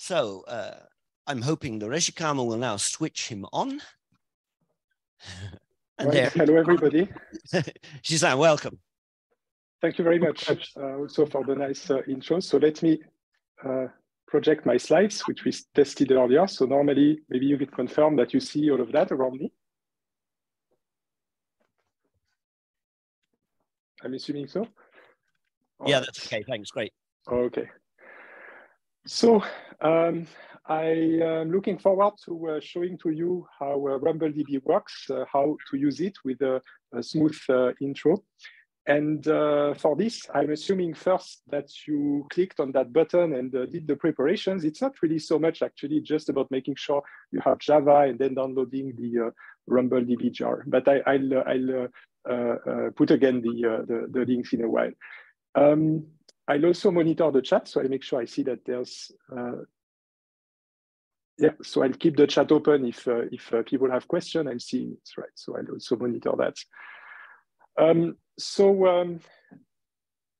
So uh, I'm hoping the Regicamo will now switch him on. there. Hello, everybody. Gisèle, welcome. Thank you very much uh, also for the nice uh, intro. So let me uh, project my slides, which we tested earlier. So normally, maybe you could confirm that you see all of that around me. I'm assuming so. Yeah, that's okay. Thanks. Great. Okay. So um, I am looking forward to uh, showing to you how uh, RumbleDB works, uh, how to use it with a, a smooth uh, intro. And uh, for this, I'm assuming first that you clicked on that button and uh, did the preparations. It's not really so much actually just about making sure you have Java and then downloading the RumbleDB jar. But I, will I'll put again the, the, the links in a while. Um, I'll also monitor the chat, so I make sure I see that there's, uh, yeah, so I'll keep the chat open if, uh, if uh, people have questions, I'm seeing it, right? So I'll also monitor that. Um, so um,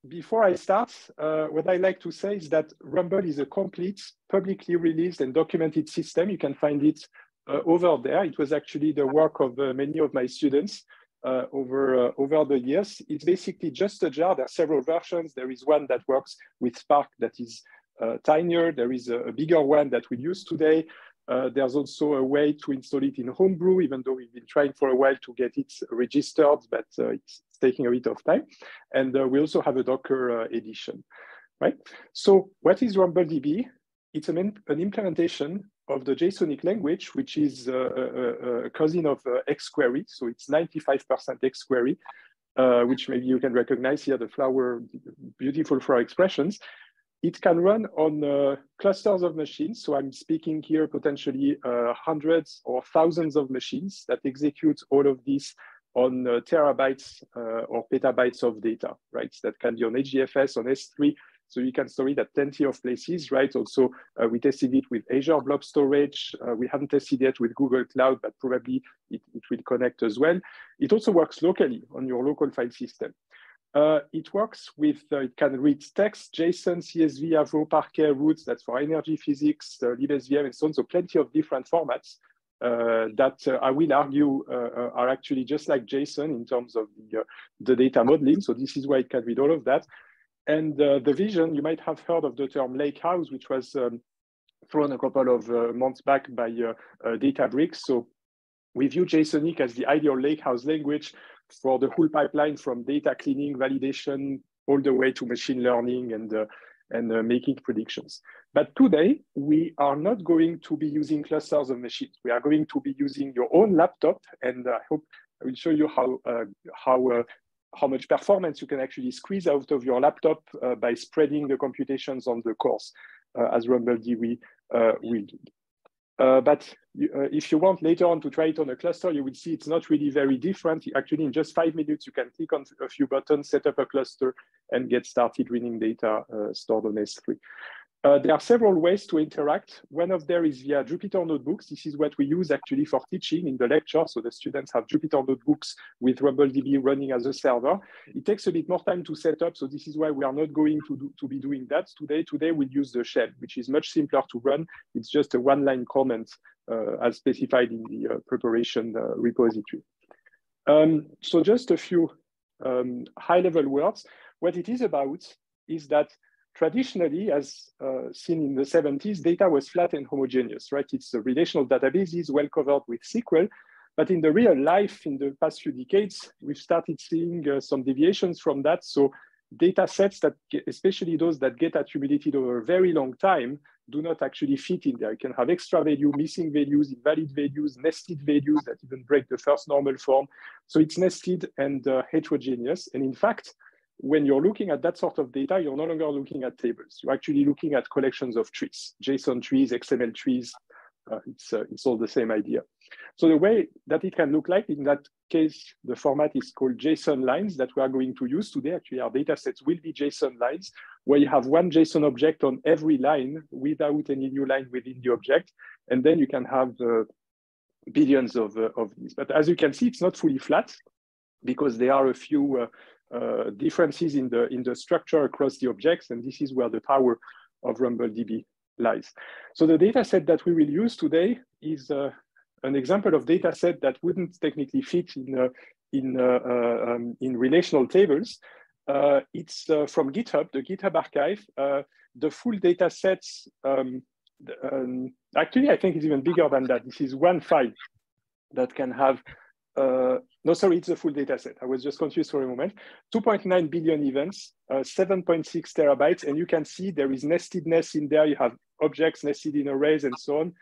before I start, uh, what I like to say is that Rumble is a complete, publicly released and documented system. You can find it uh, over there. It was actually the work of uh, many of my students uh, over, uh, over the years. It's basically just a jar. There are several versions. There is one that works with Spark that is uh, tinier. There is a, a, bigger one that we use today. Uh, there's also a way to install it in Homebrew, even though we've been trying for a while to get it registered, but uh, it's taking a bit of time. And uh, we also have a Docker edition, right? So what is RumbleDB? It's an, an implementation of the JSONiq language, which is a, a, a cousin of uh, XQuery. So it's 95% XQuery, uh, which maybe you can recognize here, the FLWOR, beautiful FLWOR expressions. It can run on uh, clusters of machines. So I'm speaking here potentially uh, hundreds or thousands of machines that execute all of this on uh, terabytes uh, or petabytes of data, right? That can be on HDFS, on S3, so you can store it at plenty of places, right? Also, uh, we tested it with Azure Blob Storage. Uh, we haven't tested it with Google Cloud, but probably it, it will connect as well. It also works locally on your local file system. Uh, it works with, uh, it can read text, JSON, CSV, Avro, Parquet, Roots, that's for energy physics, uh, LibSVM, and so on. So plenty of different formats uh, that uh, I will argue uh, are actually just like JSON in terms of the, the data modeling. So this is why it can read all of that. And uh, the vision, you might have heard of the term lake house, which was um, thrown a couple of uh, months back by uh, uh Databricks. So we view JSONiq as the ideal lake house language for the whole pipeline from data cleaning, validation, all the way to machine learning and, uh, and uh, making predictions. But today, we are not going to be using clusters of machines. We are going to be using your own laptop, and I hope I will show you how, how how much performance you can actually squeeze out of your laptop uh, by spreading the computations on the course, uh, as RumbleDB uh, will do. Uh, but uh, if you want later on to try it on a cluster, you will see it's not really very different. Actually, in just five minutes, you can click on a few buttons, set up a cluster, and get started reading data uh, stored on S3. Uh, there are several ways to interact. One of them is via Jupyter Notebooks. This is what we use actually for teaching in the lecture. So the students have Jupyter Notebooks with RumbleDB running as a server. It takes a bit more time to set up. So this is why we are not going to, do, to be doing that today. Today we'll use the shell, which is much simpler to run. It's just a one-line comment uh, as specified in the uh, preparation uh, repository. Um, so just a few um, high-level words. What it is about is that traditionally, as uh, seen in the 70s, data was flat and homogeneous, right? It's a relational databases well covered with SQL, but in the real life, in the past few decades, we've started seeing uh, some deviations from that. So data sets that, get, especially those that get accumulated over a very long time, do not actually fit in there. You can have extra value, missing values, invalid values, nested values that even break the first normal form. So it's nested and uh, heterogeneous. And in fact, when you're looking at that sort of data, you're no longer looking at tables. You're actually looking at collections of trees, JSON trees, XML trees. Uh, it's, uh, it's all the same idea. So the way that it can look like, in that case, the format is called JSON lines that we are going to use today. Actually, our data sets will be JSON lines, where you have one JSON object on every line without any new line within the object. And then you can have uh, billions of, uh, of these. But as you can see, it's not fully flat because there are a few uh, differences in the, in the structure across the objects. And this is where the power of RumbleDB lies. So the data set that we will use today is uh, an example of data set that wouldn't technically fit in, uh, in, uh, uh um, in relational tables. It's from GitHub, the GitHub archive. the full data sets, um, um, actually, I think it's even bigger than that. This is one file that can have uh, no, sorry, it's a full data set. I was just confused for a moment. 2.9 billion events, uh, 7.6 terabytes, and you can see there is nestedness in there. You have objects nested in arrays and so on.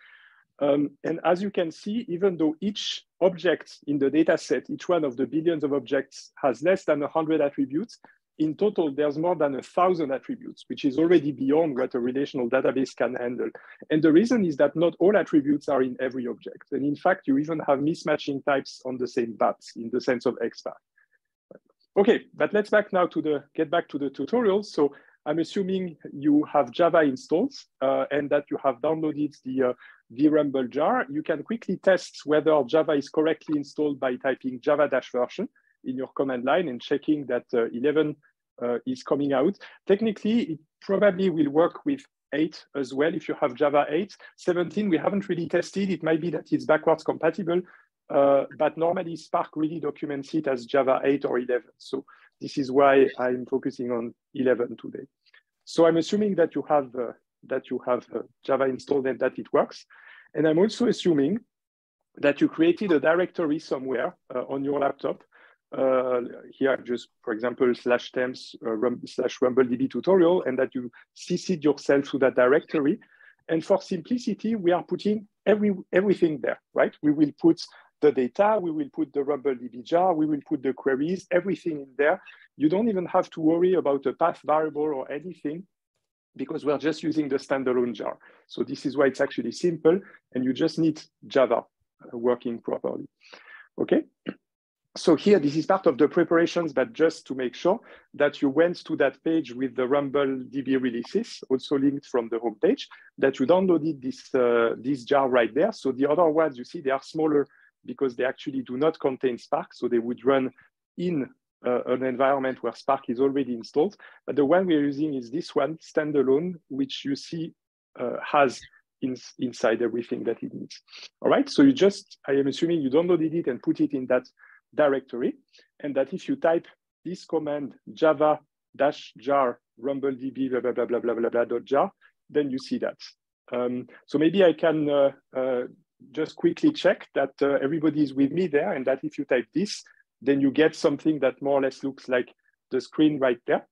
Um, and as you can see, even though each object in the data set, each one of the billions of objects has less than 100 attributes, in total, there's more than a thousand attributes, which is already beyond what a relational database can handle. And the reason is that not all attributes are in every object. And in fact, you even have mismatching types on the same paths in the sense of XPath. Okay, but let's back now to the get back to the tutorial. So I'm assuming you have Java installed uh, and that you have downloaded the uh, vrumble jar. You can quickly test whether Java is correctly installed by typing java-version in your command line and checking that uh, 11 uh, is coming out. Technically, it probably will work with 8 as well if you have Java 8. 17, we haven't really tested. It might be that it's backwards compatible, uh, but normally Spark really documents it as Java 8 or 11. So this is why I'm focusing on 11 today. So I'm assuming that you have uh, that you have uh, Java installed and that it works. And I'm also assuming that you created a directory somewhere uh, on your laptop uh, here just, for example, slash temps uh, rum, slash rumbledb tutorial, and that you cc'd yourself to that directory. And for simplicity, we are putting every everything there, right? We will put the data, we will put the rumbledb jar, we will put the queries, everything in there. You don't even have to worry about a path variable or anything because we're just using the standalone jar. So this is why it's actually simple and you just need Java uh, working properly. Okay so here, this is part of the preparations, but just to make sure that you went to that page with the Rumble DB releases, also linked from the homepage, that you downloaded this, uh, this jar right there. So the other ones, you see, they are smaller because they actually do not contain Spark. So they would run in uh, an environment where Spark is already installed. But the one we're using is this one, standalone, which you see uh, has in, inside everything that it needs. All right, so you just, I am assuming you downloaded it and put it in that directory, and that if you type this command java dash jar rumbledb blah blah blah blah blah blah blah dot jar, then you see that. Um, so maybe I can uh, uh, just quickly check that uh, everybody is with me there, and that if you type this, then you get something that more or less looks like the screen right there.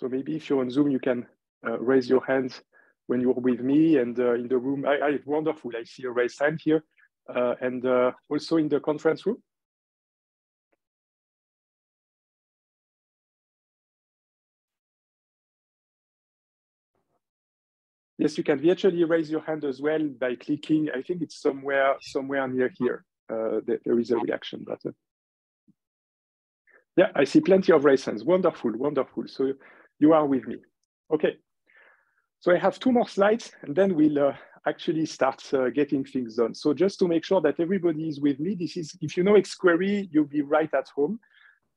So maybe if you're on Zoom, you can uh, raise your hand when you're with me and uh, in the room. I, I, wonderful. I see a raised hand here, uh, and uh, also in the conference room. Yes, you can virtually raise your hand as well by clicking. I think it's somewhere somewhere near here. Uh, there is a reaction button. Yeah, I see plenty of raised hands. Wonderful, wonderful. So you are with me. Okay. So I have two more slides and then we'll uh, actually start uh, getting things done. So just to make sure that everybody is with me, this is, if you know XQuery, you'll be right at home.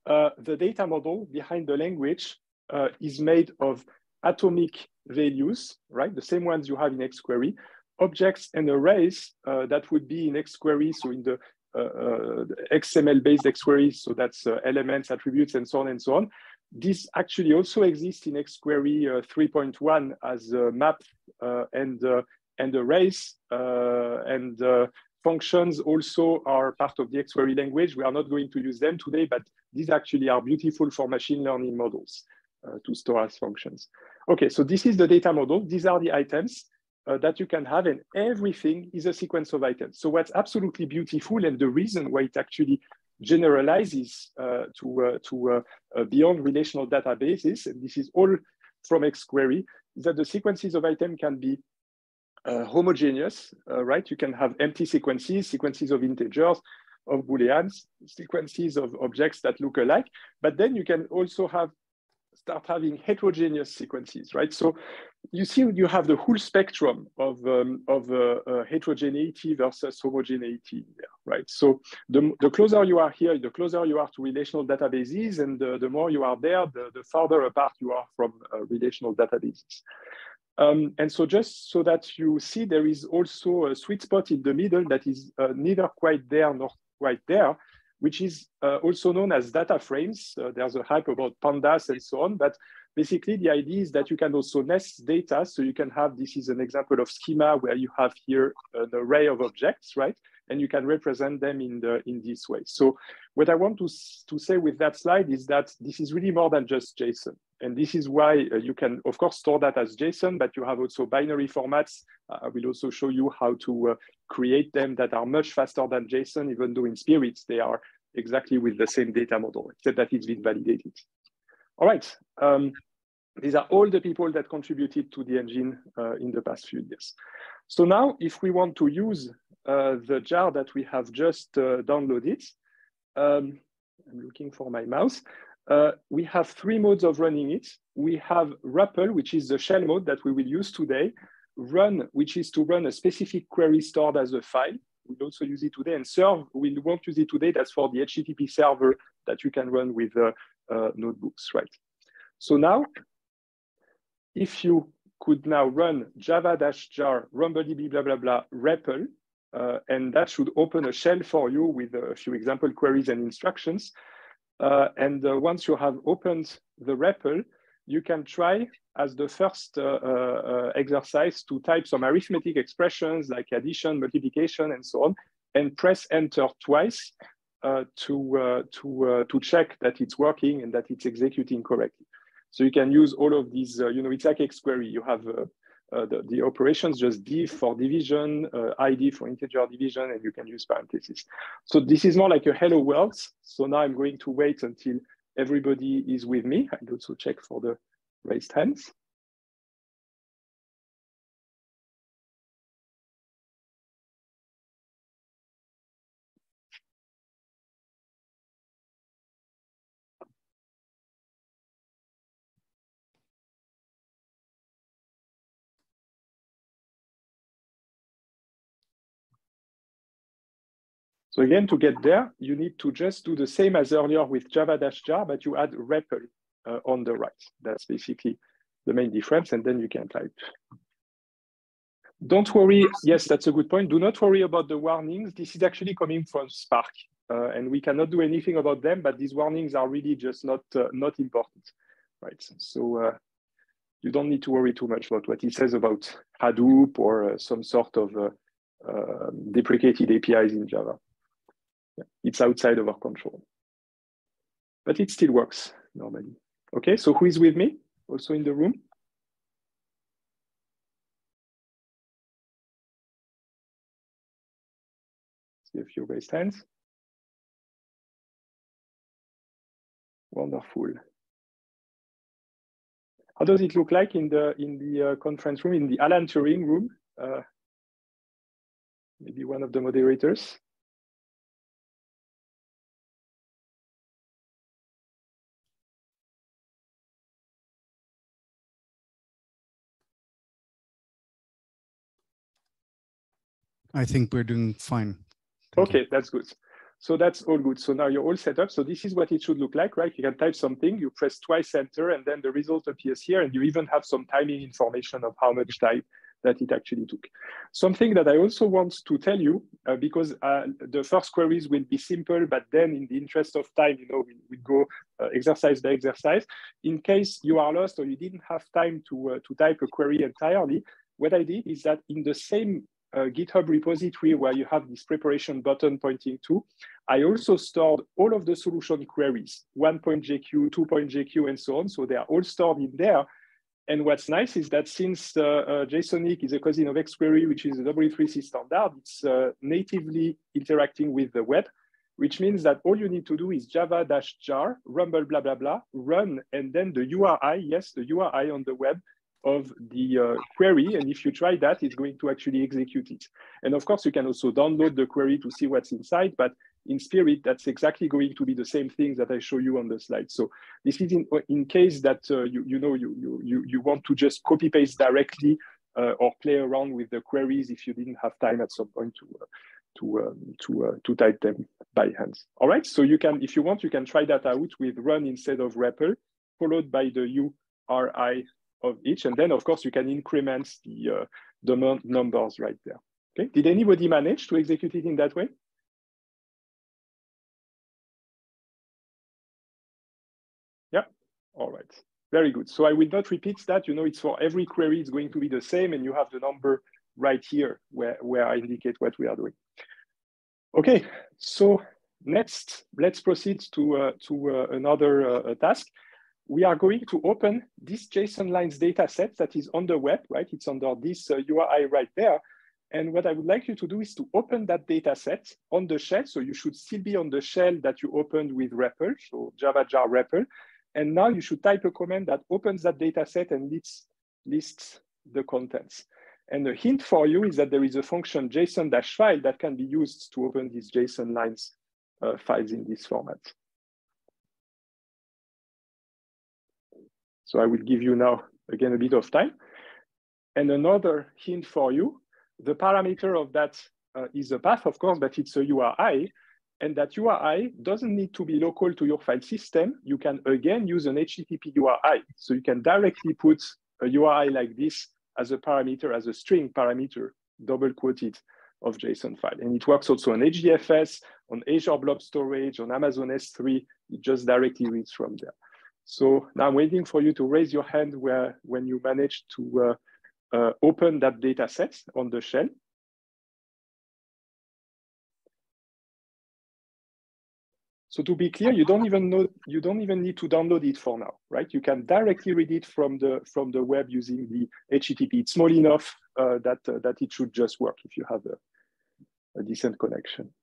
Uh, the data model behind the language uh, is made of atomic values, right? The same ones you have in XQuery, objects and arrays uh, that would be in XQuery, so in the uh, XML-based XQuery, so that's elements, attributes, and so on and so on this actually also exists in XQuery uh, 3.1 as a map uh, and, uh, and arrays uh, and uh, functions also are part of the XQuery language. We are not going to use them today, but these actually are beautiful for machine learning models uh, to store as functions. Okay, so this is the data model. These are the items that you can have and everything is a sequence of items. So what's absolutely beautiful and the reason why it actually generalizes uh, to, uh, to uh, beyond relational databases, and this is all from XQuery, that the sequences of item can be uh, homogeneous, uh, right? You can have empty sequences, sequences of integers, of booleans, sequences of objects that look alike, but then you can also have start having heterogeneous sequences, right? So you see you have the whole spectrum of, um, of uh, uh, heterogeneity versus homogeneity there, right? So the, the closer you are here, the closer you are to relational databases, and the, the more you are there, the, the farther apart you are from uh, relational databases. Um, and so just so that you see, there is also a sweet spot in the middle that is uh, neither quite there nor quite there, which is uh, also known as data frames. Uh, there's a hype about pandas and so on, but basically the idea is that you can also nest data. So you can have, this is an example of schema where you have here an array of objects, right? And you can represent them in, the, in this way. So what I want to, to say with that slide is that this is really more than just JSON. And this is why uh, you can, of course, store that as JSON, but you have also binary formats. Uh, I will also show you how to uh, create them that are much faster than JSON, even though in Spirit, they are exactly with the same data model, except that it's been validated. All right. Um, these are all the people that contributed to the engine uh, in the past few years. So now, if we want to use uh, the jar that we have just uh, downloaded, um, I'm looking for my mouse. Uh, we have three modes of running it. We have REPL, which is the shell mode that we will use today. Run, which is to run a specific query stored as a file. We'll also use it today. And serve, we won't use it today. That's for the HTTP server that you can run with uh, uh, notebooks, right? So now, if you could now run java-jar rumbledb blah, blah, blah, REPL, uh, and that should open a shell for you with a few example queries and instructions. Uh, and uh, once you have opened the REPL, you can try as the first uh, uh, exercise to type some arithmetic expressions like addition, multiplication, and so on, and press enter twice uh, to, to, to check that it's working and that it's executing correctly. So you can use all of these, you know, it's like Xquery. You have uh, the, the, operations just div for division, uh, idiv for integer division, and you can use parentheses. So this is more like a hello world. So now I'm going to wait until everybody is with me. I'll also check for the raised hands. So again, to get there, you need to just do the same as earlier with java-jar, but you add REPL uh, on the right. That's basically the main difference, and then you can type. Don't worry, yes, that's a good point. Do not worry about the warnings. This is actually coming from Spark, uh, and we cannot do anything about them, but these warnings are really just not, uh, not important, right? So uh, you don't need to worry too much about what he says about Hadoop or uh, some sort of uh, deprecated APIs in Java it's outside of our control. But it still works normally. Okay, so who is with me also in the room? See a few raised hands. Wonderful. How does it look like in the in the uh, conference room, in the Alan Turing room? Uh, maybe one of the moderators. I think we're doing fine. Thank okay, you. that's good. So that's all good. So now you're all set up. So this is what it should look like, right? You can type something, you press twice enter, and then the result appears here. And you even have some timing information of how much time that it actually took. Something that I also want to tell you, uh, because uh, the first queries will be simple, but then in the interest of time, you know, we, we go uh, exercise by exercise. In case you are lost or you didn't have time to, uh, to type a query entirely, what I did is that in the same uh, GitHub repository where you have this preparation button pointing to, I also stored all of the solution queries, 1.jq, 2.jq, and so on. So they are all stored in there. And what's nice is that since uh, uh, JSONiq is a cousin of Xquery, which is a W3C standard, it's uh, natively interacting with the web, which means that all you need to do is java-jar, rumble, blah, blah, blah, run, and then the URI, yes, the URI on the web of the uh, query. And if you try that, it's going to actually execute it. And of course, you can also download the query to see what's inside, but in Spirit, that's exactly going to be the same thing that I show you on the slide. So this is in, in case that uh, you, you know you, you, you want to just copy paste directly uh, or play around with the queries if you didn't have time at some point to uh, to um, to uh, to type them by hand. All right, so you can, if you want, you can try that out with run instead of REPL, followed by the URI of each, and then of course you can increment the uh, the numbers right there. Okay, did anybody manage to execute it in that way? Yeah, all right. Very good. So I will not repeat that. You know, it's for every query, it's going to be the same, and you have the number right here where, where I indicate what we are doing. Okay, so next, let's proceed to, uh, to uh, another uh, task. We are going to open this JSON lines data set that is on the web, right? It's under this URI uh, right there. And what I would like you to do is to open that data set on the shell. So you should still be on the shell that you opened with REPL, so Java jar REPL. And now you should type a command that opens that data set and lists, lists the contents. And the hint for you is that there is a function JSON-file that can be used to open these JSON lines uh, files in this format. So I will give you now, again, a bit of time. And another hint for you, the parameter of that uh, is a path, of course, but it's a URI. And that URI doesn't need to be local to your file system. You can, again, use an HTTP URI. So you can directly put a URI like this as a parameter, as a string parameter, double quoted of JSON file. And it works also on HDFS, on Azure Blob Storage, on Amazon S3. It just directly reads from there. So now I'm waiting for you to raise your hand where when you manage to uh, uh, open that data set on the shell. So to be clear, you don't even know you don't even need to download it for now, right? You can directly read it from the from the web using the HTTP. It's small enough uh, that uh, that it should just work if you have a, a decent connection.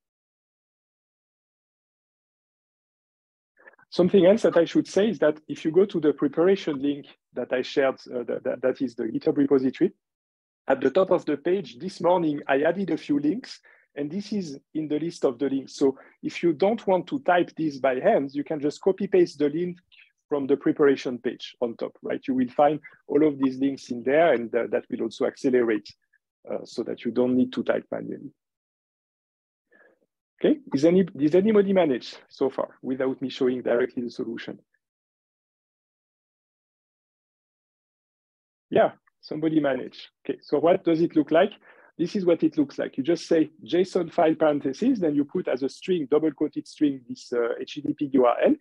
Something else that I should say is that if you go to the preparation link that I shared, uh, that, that is the GitHub repository, at the top of the page this morning, I added a few links and this is in the list of the links. So if you don't want to type this by hand, you can just copy paste the link from the preparation page on top, right? You will find all of these links in there and uh, that will also accelerate uh, so that you don't need to type manually. Okay, is, any, is anybody manage so far without me showing directly the solution? Yeah, somebody manage. Okay, so what does it look like? This is what it looks like. You just say JSON file parentheses, then you put as a string, double quoted string, this uh, HTTP URL,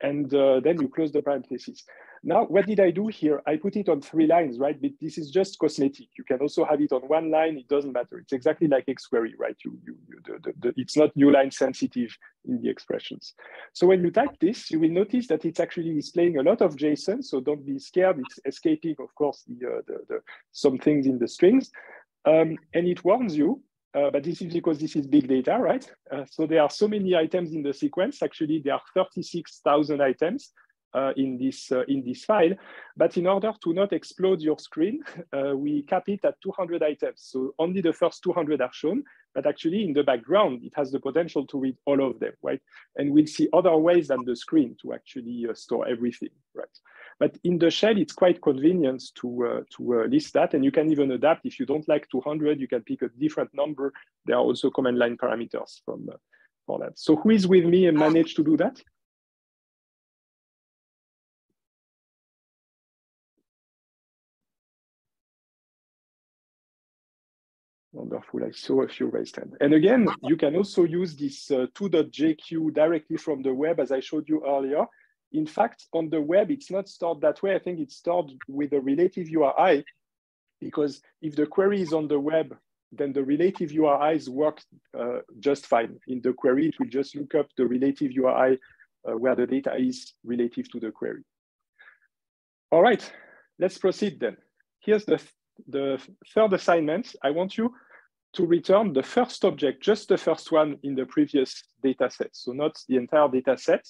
and uh, then you close the parentheses. Now, what did I do here? I put it on three lines, right? But this is just cosmetic. You can also have it on one line. It doesn't matter. It's exactly like xQuery, right? You, you, you the, the, the, it's not new line sensitive in the expressions. So when you type this, you will notice that it's actually displaying a lot of JSON. So don't be scared. It's escaping, of course, the, uh, the, some things in the strings. Um, and it warns you, uh, but this is because this is big data, right? Uh, so there are so many items in the sequence. Actually, there are 36,000 items uh, in this uh, in this file. But in order to not explode your screen, uh, we cap it at 200 items. So only the first 200 are shown, but actually in the background, it has the potential to read all of them, right? And we'll see other ways than the screen to actually uh, store everything, right? But in the shell, it's quite convenient to, uh, to uh, list that. And you can even adapt. If you don't like 200, you can pick a different number. There are also command line parameters from, uh, for that. So who is with me and managed to do that? Wonderful, I saw a few raised hands. And again, you can also use this uh, 2.jq directly from the web as I showed you earlier. In fact, on the web, it's not stored that way. I think it's stored with a relative URI because if the query is on the web, then the relative URIs work uh, just fine. In the query, it will just look up the relative URI uh, where the data is relative to the query. All right, let's proceed then. Here's the, the third assignment. I want you to return the first object, just the first one in the previous data set. So not the entire data set,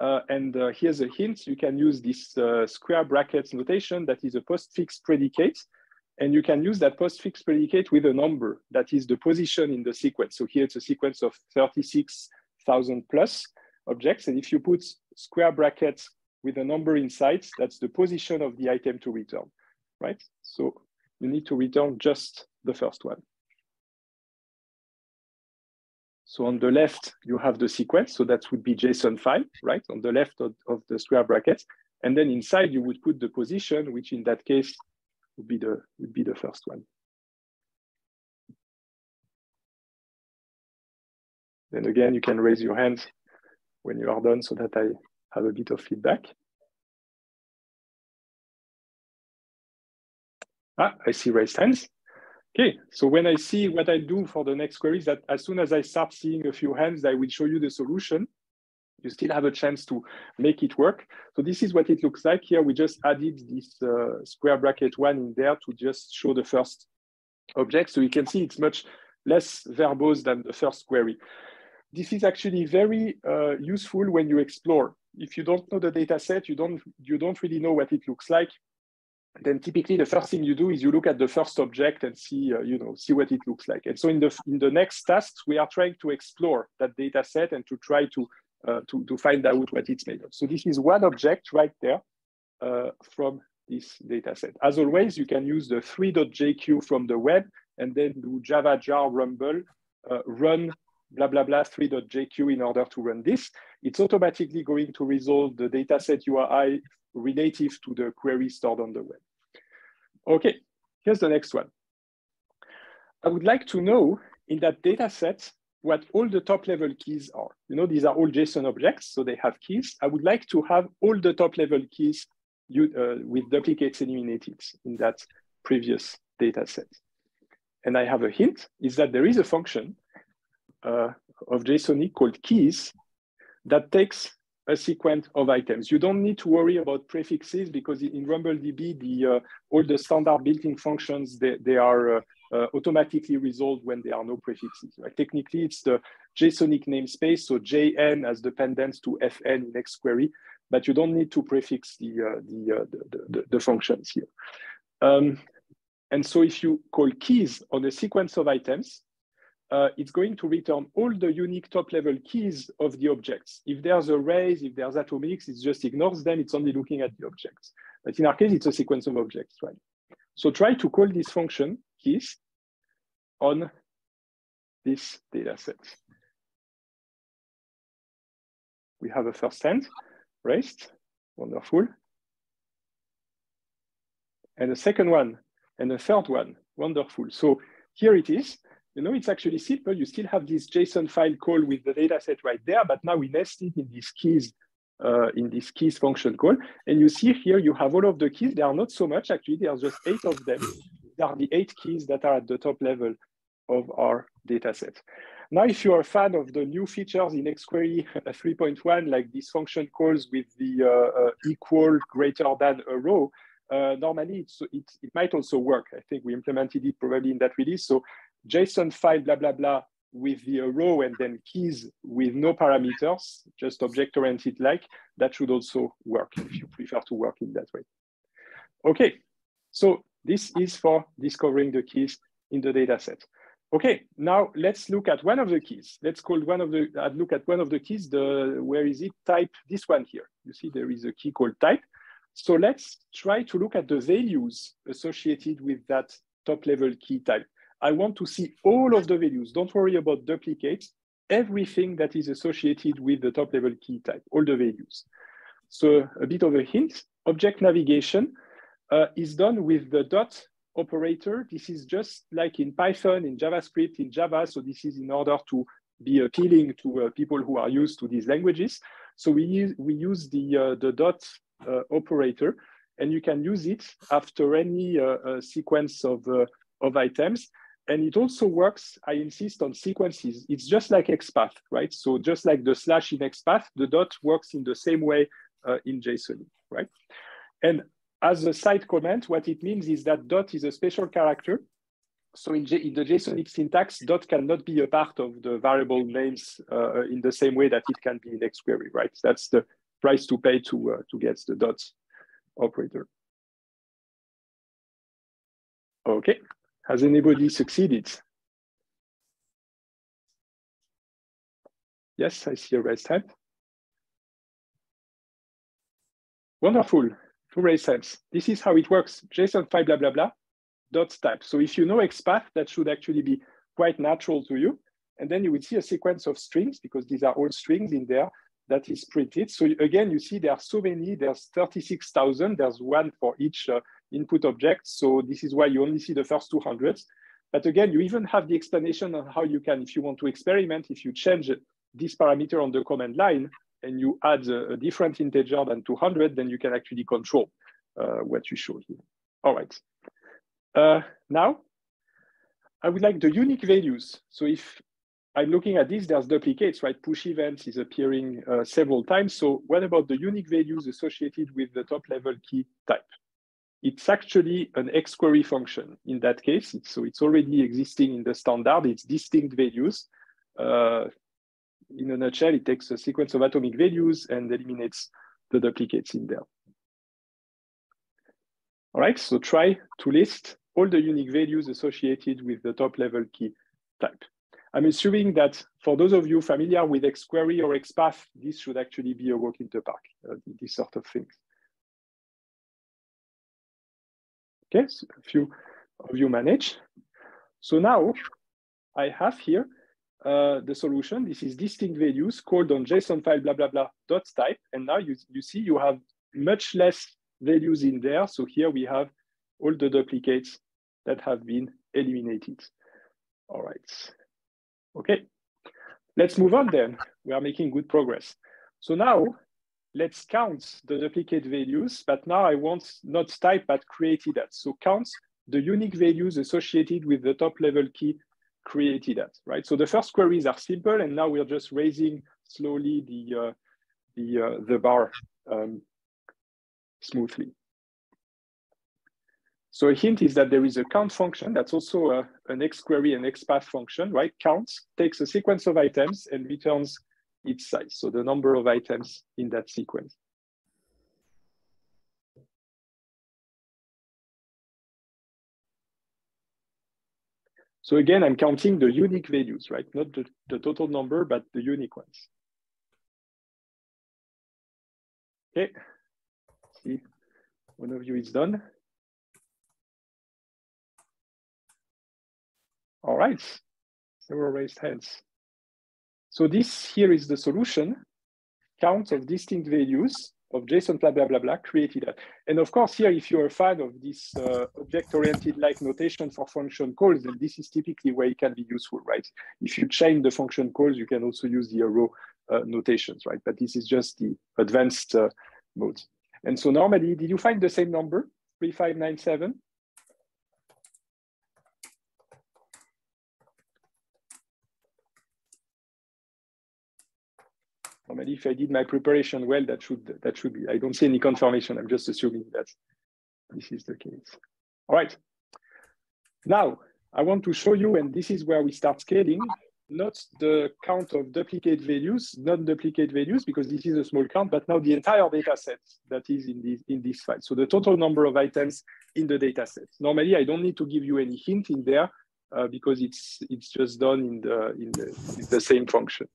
uh, and uh, here's a hint, you can use this uh, square brackets notation that is a postfix predicate. And you can use that postfix predicate with a number that is the position in the sequence. So here it's a sequence of 36,000 plus objects. And if you put square brackets with a number inside, that's the position of the item to return, right? So you need to return just the first one. So on the left, you have the sequence. So that would be JSON file, right? On the left of, of the square brackets. And then inside you would put the position, which in that case would be the, would be the first one. Then again, you can raise your hand when you are done so that I have a bit of feedback. Ah, I see raised hands. Okay, so when I see what I do for the next query is that as soon as I start seeing a few hands, I will show you the solution. You still have a chance to make it work. So this is what it looks like here. We just added this uh, square bracket one in there to just show the first object. So you can see it's much less verbose than the first query. This is actually very uh, useful when you explore. If you don't know the data set, you don't, you don't really know what it looks like then typically the first thing you do is you look at the first object and see, uh, you know, see what it looks like. And so in the in the next tasks, we are trying to explore that data set and to try to uh, to, to find out what it's made of. So this is one object right there uh, from this data set. As always, you can use the 3.jq from the web and then do java jar rumble uh, run blah, blah, blah 3.jq in order to run this. It's automatically going to resolve the dataset URI relative to the query stored on the web. Okay, here's the next one. I would like to know in that data set what all the top level keys are. You know, these are all JSON objects, so they have keys. I would like to have all the top level keys you, uh, with duplicates eliminated in that previous data set. And I have a hint, is that there is a function uh, of JSON called keys that takes a sequence of items. You don't need to worry about prefixes because in RumbleDB, the, uh, all the standard built-in functions, they, they are uh, uh, automatically resolved when there are no prefixes. Right? Technically, it's the JSONiq namespace, so JN as dependence to FN in XQuery, but you don't need to prefix the, uh, the, uh, the, the, the, functions here. Um, and so if you call keys on a sequence of items, uh, it's going to return all the unique top level keys of the objects. If there's arrays, if there's atomics, it just ignores them. It's only looking at the objects. But in our case, it's a sequence of objects, right? So try to call this function keys on this data set. We have a first hand raised, wonderful. And a second one, and a third one, wonderful. So here it is. You know, it's actually simple. You still have this JSON file call with the data set right there, but now we nest it in this keys, uh, in this keys function call. And you see here, you have all of the keys. There are not so much, actually. There are just eight of them. There are the eight keys that are at the top level of our data set. Now, if you're a fan of the new features in XQuery 3.1, like these function calls with the uh, uh, equal greater than arrow, uh, normally it, it might also work. I think we implemented it probably in that release. So JSON file, blah, blah, blah, with the row and then keys with no parameters, just object-oriented like, that should also work if you prefer to work in that way. Okay, so this is for discovering the keys in the data set. Okay, now let's look at one of the keys. Let's call one of the, uh, look at one of the keys, the, where is it? Type, this one here. You see there is a key called type. So let's try to look at the values associated with that top level key type. I want to see all of the values. Don't worry about duplicates, everything that is associated with the top level key type, all the values. So a bit of a hint, object navigation uh, is done with the dot operator. This is just like in Python, in JavaScript, in Java. So this is in order to be appealing to uh, people who are used to these languages. So we use, we use the, uh, the dot uh, operator and you can use it after any uh, uh, sequence of, of items. And it also works, I insist on sequences. It's just like XPath, right? So just like the slash in XPath, the dot works in the same way uh, in JSON, right? And as a side comment, what it means is that dot is a special character. So in, J in the JSONiq syntax, dot cannot be a part of the variable names uh, in the same way that it can be in XQuery, right? That's the price to pay to, uh, to get the dot operator. Okay, has anybody succeeded? Yes, I see a raised hand. Wonderful, two raised hands. This is how it works. JSON file blah, blah, blah, dot type. So if you know XPath, that should actually be quite natural to you. And then you will see a sequence of strings because these are all strings in there that is printed. So again, you see there are so many, there's 36,000, there's one for each uh, input object. So this is why you only see the first 200. But again, you even have the explanation on how you can, if you want to experiment, if you change this parameter on the command line and you add a, a different integer than 200, then you can actually control uh, what you show here. All right. Uh, now, I would like the unique values. So if I'm looking at this, there's duplicates, right? Push events is appearing uh, several times. So what about the unique values associated with the top level key type? It's actually an X-query function in that case. So it's already existing in the standard. It's distinct values. Uh, in a nutshell, it takes a sequence of atomic values and eliminates the duplicates in there. All right, so try to list all the unique values associated with the top level key type. I'm assuming that for those of you familiar with XQuery or XPath, this should actually be a walk in the park, uh, these sort of things. Okay, so a few of you manage. So now I have here uh, the solution. This is distinct values called on JSON file blah, blah, blah dot type. And now you, you see you have much less values in there. So here we have all the duplicates that have been eliminated. All right. Okay, let's move on then. We are making good progress. So now let's count the duplicate values, but now I want not type, but created at. So count the unique values associated with the top level key created at, right? So the first queries are simple, and now we're just raising slowly the, uh, the, uh, the bar um, smoothly. So a hint is that there is a count function that's also a, an XQuery and XPath function, right? Counts, takes a sequence of items and returns its size, so the number of items in that sequence. So again, I'm counting the unique values, right? Not the, the total number, but the unique ones. Okay, see, one of you is done. All right, several raised hands. So this here is the solution, count of distinct values of JSON blah, blah, blah, blah, created. And of course, here, if you're a fan of this uh, object-oriented like notation for function calls, then this is typically where it can be useful, right? If you chain the function calls, you can also use the arrow uh, notations, right? But this is just the advanced uh, mode. And so normally, did you find the same number, 3597? Normally if I did my preparation well, that should that should be. I don't see any confirmation. I'm just assuming that this is the case. All right. Now I want to show you, and this is where we start scaling, not the count of duplicate values, non-duplicate values, because this is a small count, but now the entire data set that is in this, in this file. So the total number of items in the data set. Normally, I don't need to give you any hint in there uh, because it's it's just done in the, in the, in the same function.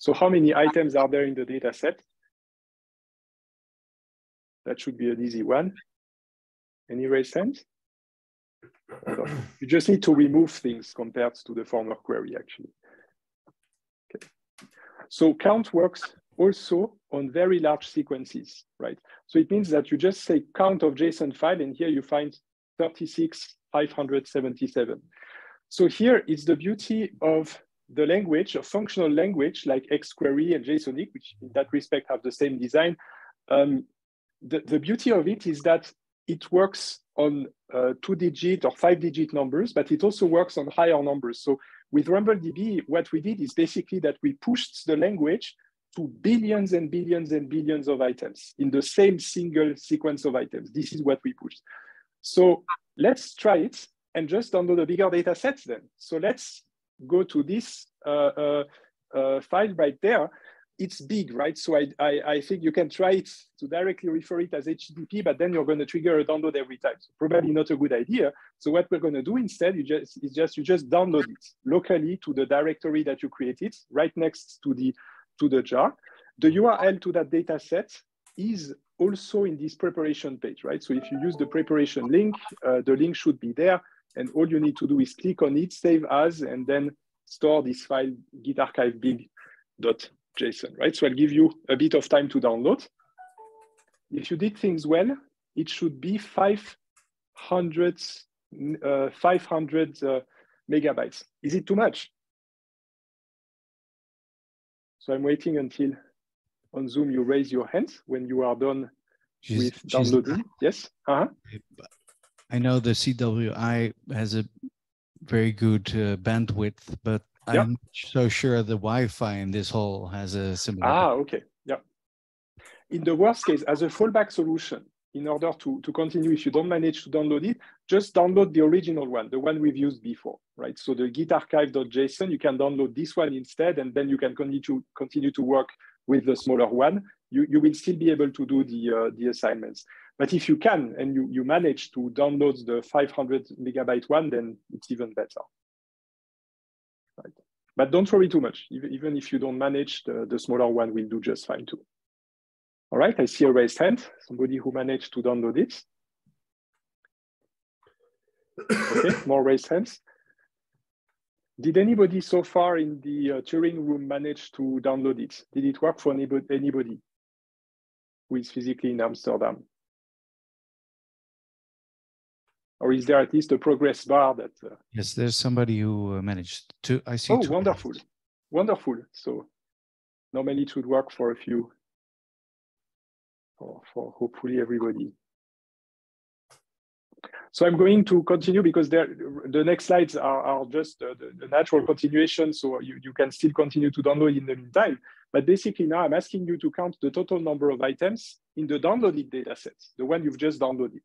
So how many items are there in the data set? That should be an easy one. Any raised hands? You just need to remove things compared to the former query, actually. Okay. So count works also on very large sequences, right? So it means that you just say count of JSON file, and here you find 36,577. So here is the beauty of the language, a functional language like XQuery and JSONiq, which in that respect have the same design, um, the, the beauty of it is that it works on uh, two digit or five digit numbers, but it also works on higher numbers. So with RumbleDB, what we did is basically that we pushed the language to billions and billions and billions of items in the same single sequence of items. This is what we pushed. So let's try it and just download a bigger data set then. So let's go to this uh, uh, uh, file right there. it's big, right? So I, I, I, think you can try it to directly refer it as HTTP, but then you're going to trigger a download every time. So probably not a good idea. So what we're going to do instead you just, is just you just download it locally to the directory that you created, right next to the to the jar. The URL to that data set is also in this preparation page, right? So if you use the preparation link, uh, the link should be there. And all you need to do is click on it, save as, and then store this file git archive big.json, right? So I'll give you a bit of time to download. If you did things well, it should be 500, uh, 500 uh, megabytes. Is it too much? So I'm waiting until on Zoom you raise your hands when you are done she's, with downloading. Yes. Uh -huh. I know the CWI has a very good uh, bandwidth, but yeah. I'm so sure the Wi-Fi in this hole has a similar. Ah, okay. Yeah. In the worst case, as a fallback solution, in order to, to continue, if you don't manage to download it, just download the original one, the one we've used before, right? So the git archive.json, you can download this one instead, and then you can continue to continue to work with the smaller one. You, you will still be able to do the, uh, the assignments. But if you can, and you, you manage to download the 500 megabyte one, then it's even better. Right. But don't worry too much. Even if you don't manage, the, the smaller one will do just fine too. All right, I see a raised hand, somebody who managed to download it. Okay, more raised hands. Did anybody so far in the uh, Turing room manage to download it? Did it work for anybody, anybody who is physically in Amsterdam? Or is there at least a progress bar that? Uh... Yes, there's somebody who uh, managed to. I see. Oh, wonderful, wonderful. So normally it should work for a few, for, for hopefully everybody. So I'm going to continue because there, the next slides are, are just uh, the, the, natural continuation. So you, you can still continue to download in the meantime. But basically now I'm asking you to count the total number of items in the downloaded data sets, the one you've just downloaded.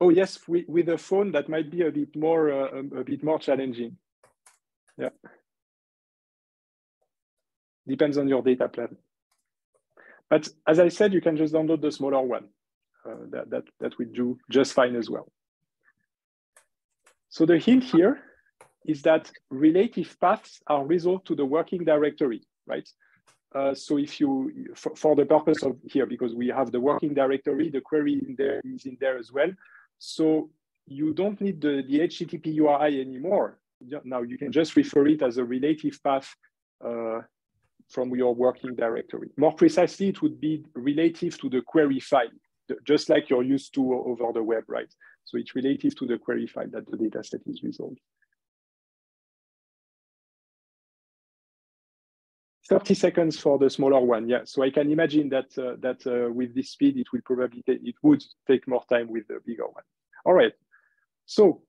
Oh yes, with, with a phone that might be a bit more uh, a bit more challenging. Yeah. Depends on your data plan. But as I said, you can just download the smaller one. Uh, that, that, that will do just fine as well. So the hint here is that relative paths are resolved to the working directory, right? Uh, so if you, for, for, the purpose of here, because we have the working directory, the query in there is in there as well. So you don't need the, the HTTP URI anymore. Now you can just refer it as a relative path uh, from your working directory. More precisely, it would be relative to the query file, just like you're used to over the web, right? So it's relative to the query file that the data set is resolved. 30 seconds for the smaller one, yeah. So I can imagine that uh, that uh, with this speed, it will probably it would take more time with the bigger one. All right. So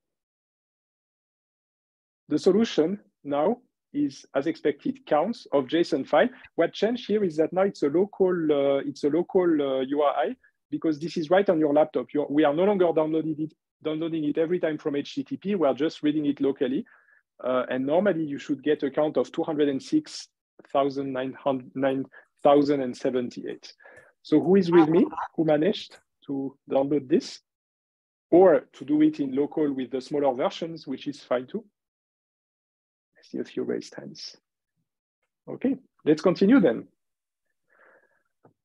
the solution now is as expected counts of JSON file. What changed here is that now it's a local uh, it's a local uh, URI because this is right on your laptop. You're, we are no longer downloading it downloading it every time from HTTP. We are just reading it locally. Uh, and normally you should get a count of 206,978. So who is with me? Who managed to download this? Or to do it in local with the smaller versions, which is fine too I see a few raised hands. Okay, let's continue then.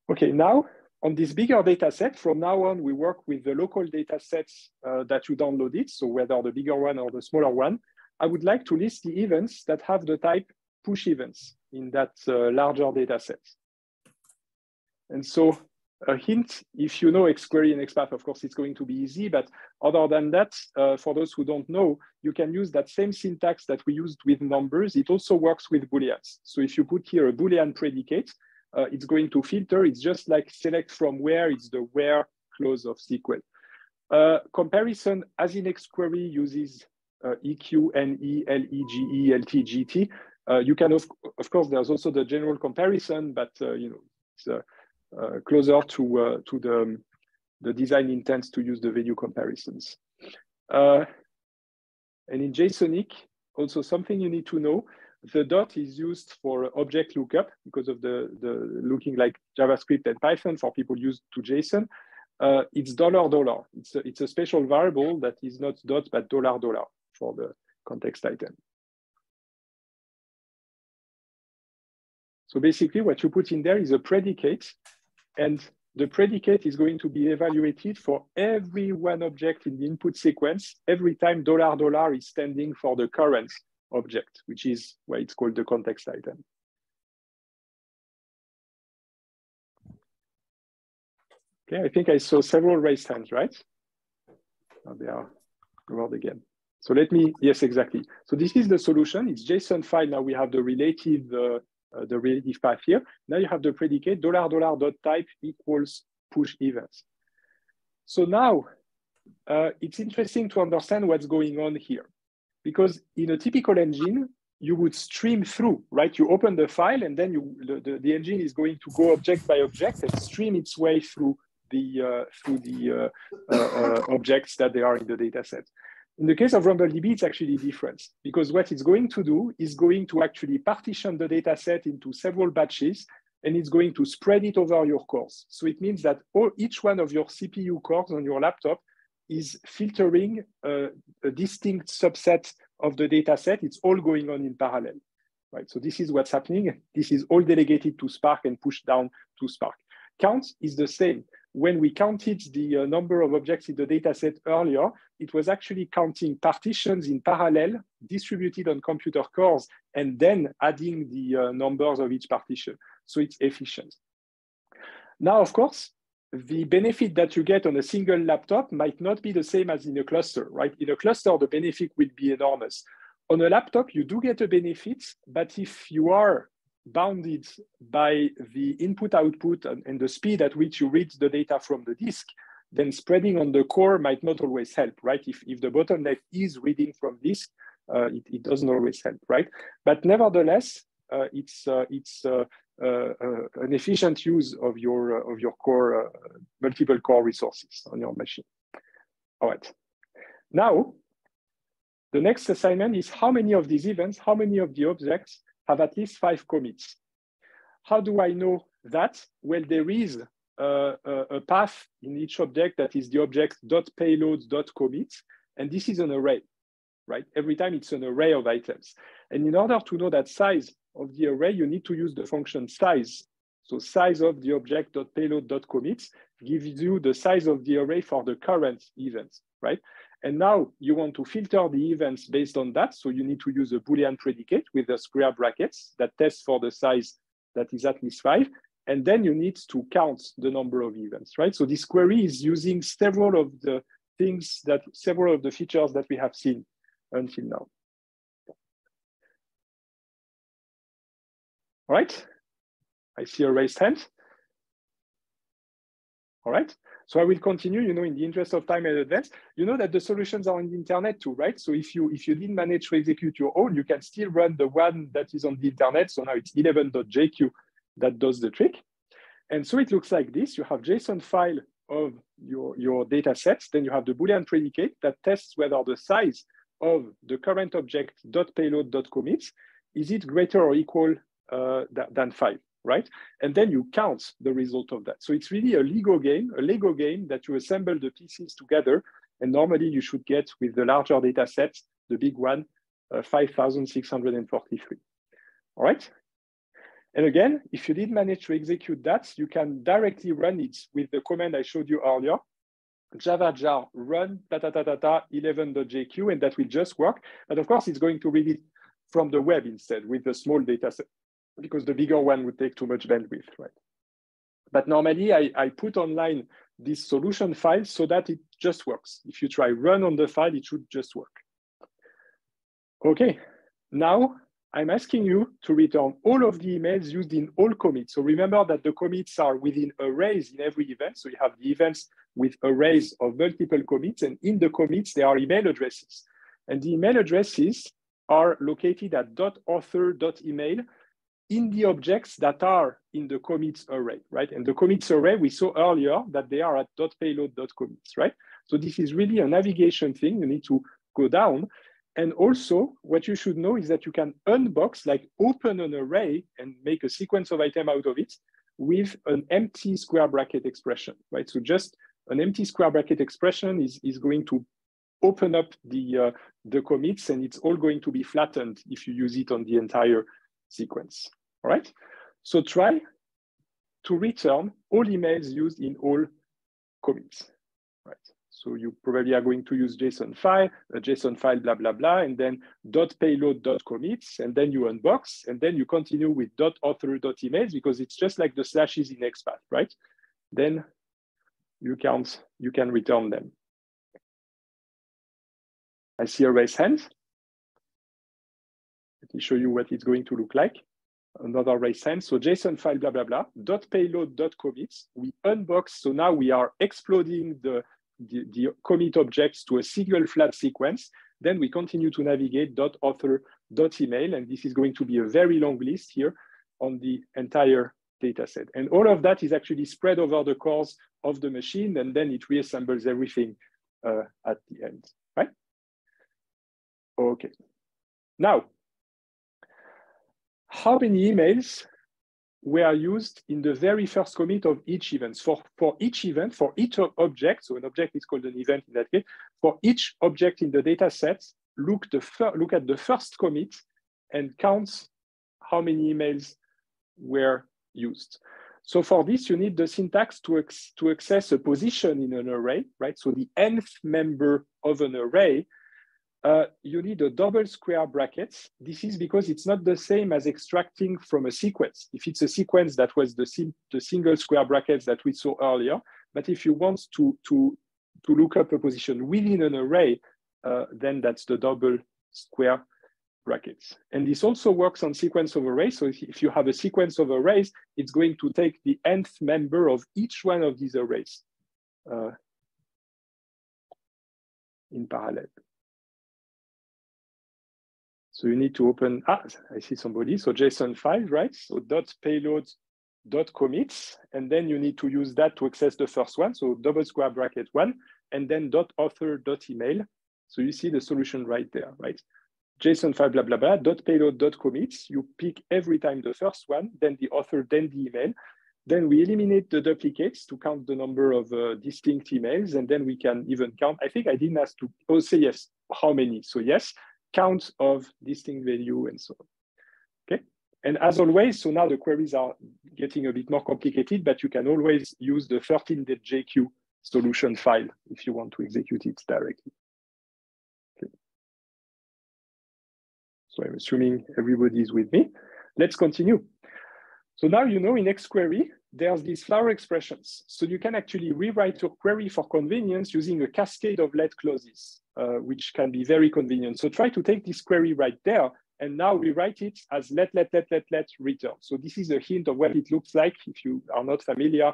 Okay, now on this bigger data set, from now on, we work with the local data sets uh, that you downloaded, so whether the bigger one or the smaller one. I would like to list the events that have the type push events in that uh, larger data set. And so a hint, if you know XQuery and XPath, of course, it's going to be easy. But other than that, uh, for those who don't know, you can use that same syntax that we used with numbers. It also works with Booleans. So if you put here a Boolean predicate, uh, it's going to filter. It's just like select from where, it's the where clause of SQL. Uh, comparison, as in XQuery, uses uh, EQ, NE, LEGE, LTGT. Uh, you can, of, of course, there's also the general comparison, but uh, you know, it's, uh, closer to to the um, the design intents to use the value comparisons. And in JSONiq, also something you need to know. The dot is used for object lookup because of the, the looking like JavaScript and Python for people used to JSON. Uh, it's dollar dollar. It's a, it's a special variable that is not dot but dollar dollar for the context item. So basically what you put in there is a predicate and the predicate is going to be evaluated for every one object in the input sequence every time dollar dollar is standing for the current object, which is why it's called the context item. Okay, I think I saw several raised hands, right? Oh, they are covered again. So let me, yes, exactly. So this is the solution. It's JSON file. Now we have the relative, uh, the relative path here. Now you have the predicate dollar dollar dot type equals push events. So now uh, it's interesting to understand what's going on here. Because in a typical engine, you would stream through, right? You open the file and then you, the, the, the engine is going to go object by object and stream its way through the, uh, through the uh, uh, uh objects that they are in the data set. In the case of RumbleDB, it's actually different because what it's going to do is going to actually partition the data set into several batches and it's going to spread it over your cores. So it means that all, each one of your CPU cores on your laptop is filtering a, a distinct subset of the data set. It's all going on in parallel, right? So this is what's happening. This is all delegated to Spark and pushed down to Spark. Count is the same. When we counted the uh, number of objects in the dataset earlier, it was actually counting partitions in parallel, distributed on computer cores, and then adding the uh, numbers of each partition. So it's efficient. Now, of course, the benefit that you get on a single laptop might not be the same as in a cluster, right? In a cluster, the benefit will be enormous. On a laptop, you do get a benefit, but if you are bounded by the input output and, and, the speed at which you read the data from the disk, then spreading on the core might not always help, right? If, if the bottleneck is reading from disk, uh, it, it, doesn't always help, right? But nevertheless, uh, it's, uh, it's uh, uh, an efficient use of your uh, of your core multiple core resources on your machine. All right. Now, the next assignment is how many of these events, how many of the objects have at least five commits? How do I know that? Well, there is a, a path in each object that is the object dot payload dot commit, and this is an array, right? Every time it's an array of items. And in order to know that size of the array, you need to use the function size. So size of the object dot payload dot object.payload.commits gives you the size of the array for the current events, right? And now you want to filter the events based on that. So you need to use a Boolean predicate with the square brackets that tests for the size that is at least five. And then you need to count the number of events, right? So this query is using several of the things that, several of the features that we have seen until now. All right. I see a raised hand. All right. So I will continue, you know, in the interest of time and advance. You know that the solutions are on the internet too, right? So if you if you didn't manage to execute your own, you can still run the one that is on the internet. So now it's 11.jq that does the trick. And so it looks like this. You have JSON file of your, your data sets. Then you have the Boolean predicate that tests whether the size of the current object dot payload dot commits is it greater or equal uh, than five, right? And then you count the result of that. So it's really a Lego game, a Lego game that you assemble the pieces together. And normally you should get with the larger data sets, the big one, uh, 5,643. All right. And again, if you did manage to execute that, you can directly run it with the command I showed you earlier, java jar run ta ta ta ta ta 11.jq, and that will just work. But of course, it's going to read it from the web instead with the small data set because the bigger one would take too much bandwidth, right? But normally I, I put online this solution file so that it just works. If you try run on the file, it should just work. Okay, now I'm asking you to return all of the emails used in all commits. So remember that the commits are within arrays in every event. So you have the events with arrays of multiple commits and in the commits, there are email addresses. And the email addresses are located at .author.email in the objects that are in the commits array, right? And the commits array, we saw earlier that they are at .payload.commits, right? So this is really a navigation thing. You need to go down. And also what you should know is that you can unbox, like open an array and make a sequence of item out of it with an empty square bracket expression, right? So just an empty square bracket expression is, is going to open up the, uh, the commits and it's all going to be flattened if you use it on the entire sequence, all right? So try to return all emails used in all commits, right? So you probably are going to use JSON file, a JSON file, blah, blah, blah, and then dot payload dot commits, and then you unbox, and then you continue with dot author dot emails because it's just like the slashes in XPath, right? Then you can, you can return them. I see a raised hand. Let me show you what it's going to look like. Another race hand. So JSON file, blah, blah, blah, dot payload, dot commits. We unbox. So now we are exploding the, the, the commit objects to a single flat sequence. Then we continue to navigate dot author, dot email. And this is going to be a very long list here on the entire data set. And all of that is actually spread over the cores of the machine. And then it reassembles everything uh, at the end, right? Okay. Now, how many emails were used in the very first commit of each event? For, for each event, for each object, so an object is called an event in that case, for each object in the data set, look, the look at the first commit and count how many emails were used. So for this, you need the syntax to, to access a position in an array, right? So the nth member of an array uh, you need a double square brackets. This is because it's not the same as extracting from a sequence. If it's a sequence that was the, sim the single square brackets that we saw earlier, but if you want to, to, to look up a position within an array, uh, then that's the double square brackets. And this also works on sequence of arrays. So if, if you have a sequence of arrays, it's going to take the nth member of each one of these arrays uh, in parallel. So you need to open, ah, I see somebody. So JSON file, right? So dot payload dot commits, and then you need to use that to access the first one. So double square bracket one, and then dot author dot email. So you see the solution right there, right? JSON file, blah, blah, blah, dot payload dot commits. You pick every time the first one, then the author, then the email. Then we eliminate the duplicates to count the number of uh, distinct emails, and then we can even count. I think I didn't ask to, oh, say yes, how many? So yes, count of distinct value and so on. Okay. And as always, so now the queries are getting a bit more complicated, but you can always use the 13.jq solution file if you want to execute it directly. Okay. So I'm assuming everybody is with me. Let's continue. So now you know in XQuery, there's these FLWOR expressions. So you can actually rewrite your query for convenience using a cascade of let clauses, uh, which can be very convenient. So try to take this query right there and now rewrite it as let, let, let, let, let return. So this is a hint of what it looks like if you are not familiar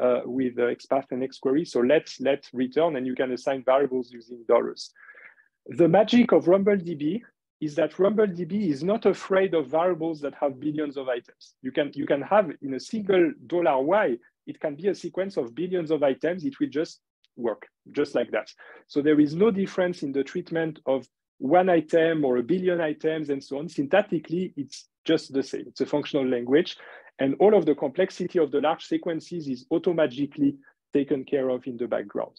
uh, with uh, XPath and XQuery. So let, let return, and you can assign variables using dollars. The magic of RumbleDB is that RumbleDB is not afraid of variables that have billions of items. You can, you can have in a single dollar $y, it can be a sequence of billions of items. It will just work, just like that. So there is no difference in the treatment of one item or a billion items and so on. Syntactically, it's just the same. It's a functional language. And all of the complexity of the large sequences is automatically taken care of in the background.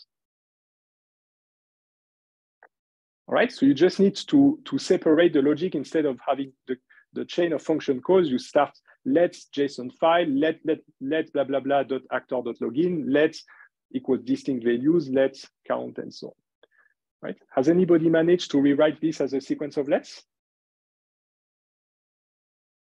All right, so you just need to, to separate the logic instead of having the, the chain of function calls, you start let's JSON file, let, let, let blah, blah, blah dot actor dot login, let's equals distinct values, let's count and so on. Right? Has anybody managed to rewrite this as a sequence of let's?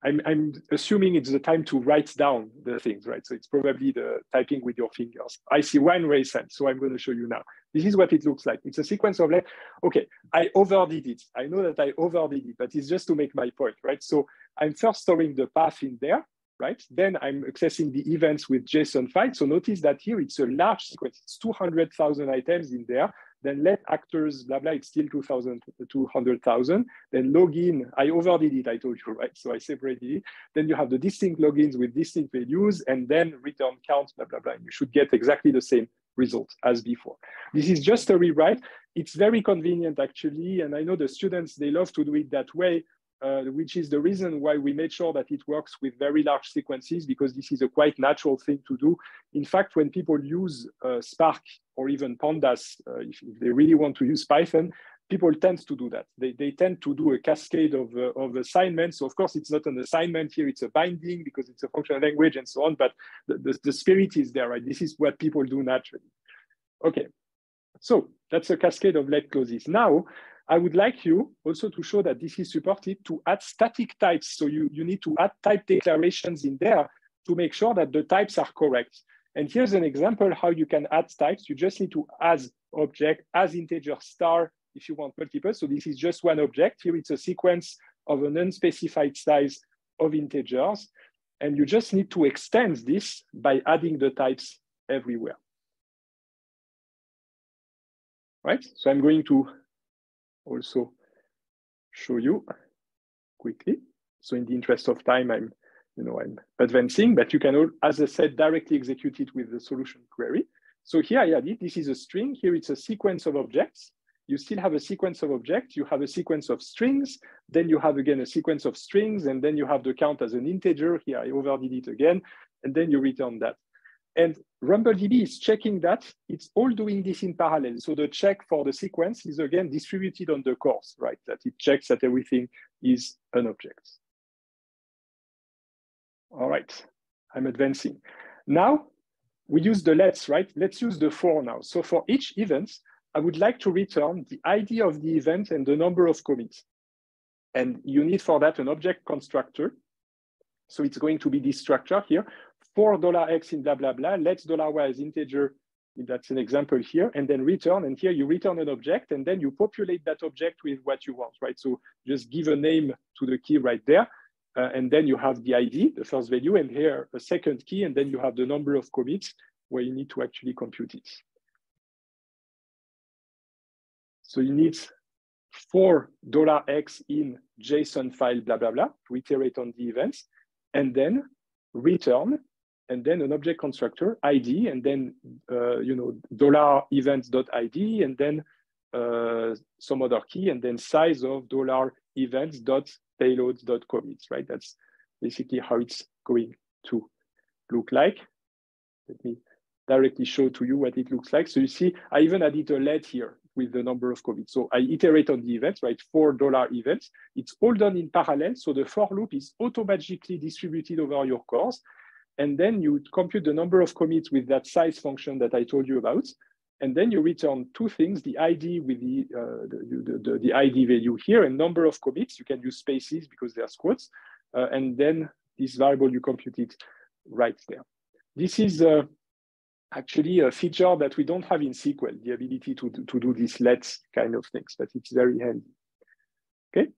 I'm, I'm assuming it's the time to write down the things, right? So it's probably the typing with your fingers. I see one hand, so I'm going to show you now. This is what it looks like. It's a sequence of like, okay, I overdid it. I know that I overdid it, but it's just to make my point, right? So I'm first storing the path in there, right? Then I'm accessing the events with JSON file. So notice that here it's a large sequence. It's 200,000 items in there. Then let actors, blah, blah, it's still 2,000, 200,000. Then login, I overdid it, I told you, right? So I separated it. Then you have the distinct logins with distinct values and then return count, blah, blah, blah. You should get exactly the same result as before. This is just a rewrite. It's very convenient actually. And I know the students, they love to do it that way uh, which is the reason why we made sure that it works with very large sequences because this is a quite natural thing to do. In fact, when people use uh, Spark or even Pandas, uh, if, if, they really want to use Python, people tend to do that. They, they tend to do a cascade of, uh, of assignments. So of course, it's not an assignment here, it's a binding because it's a functional language and so on, but the, the, the spirit is there, right? This is what people do naturally. Okay, so that's a cascade of let clauses. Now, I would like you also to show that this is supported to add static types. So you, you need to add type declarations in there to make sure that the types are correct. And here's an example how you can add types. You just need to as object, as integer star, if you want multiple. So this is just one object. Here it's a sequence of an unspecified size of integers. And you just need to extend this by adding the types everywhere. Right, so I'm going to also show you quickly. So in the interest of time, I'm, you know, I'm advancing, but you can, all, as I said, directly execute it with the solution query. So here I added, this is a string. Here it's a sequence of objects. You still have a sequence of objects. You have a sequence of strings. Then you have again a sequence of strings, and then you have the count as an integer. Here I overdid it again, and then you return that. And RumbleDB is checking that. It's all doing this in parallel. So the check for the sequence is again distributed on the cores, right? That it checks that everything is an object. All right, I'm advancing. Now we use the let's, right? Let's use the for now. So for each event, I would like to return the ID of the event and the number of commits. And you need for that an object constructor. So it's going to be this structure here for dollar $x in blah, blah, blah, let's dollar $y as integer, that's an example here, and then return, and here you return an object, and then you populate that object with what you want, right? So just give a name to the key right there, uh, and then you have the ID, the first value, and here a second key, and then you have the number of commits where you need to actually compute it. So you need for dollar $x in JSON file, blah, blah, blah, to iterate on the events, and then return and then an object constructor ID, and then uh, you know dollar events.id, and then uh, some other key, and then size of dollar events dot payloads dot commits. Right. That's basically how it's going to look like. Let me directly show to you what it looks like. So you see, I even added a let here with the number of commits. So I iterate on the events, right? For dollar events. It's all done in parallel. So the for loop is automatically distributed over your cores. And then you compute the number of commits with that size function that I told you about. And then you return two things, the ID with the, uh, the, the, the, ID value here and number of commits. You can use spaces because they are squats. Uh, and then this variable, you compute it right there. This is uh, actually a feature that we don't have in SQL, the ability to, to do these let's kind of things, but it's very handy. Okay.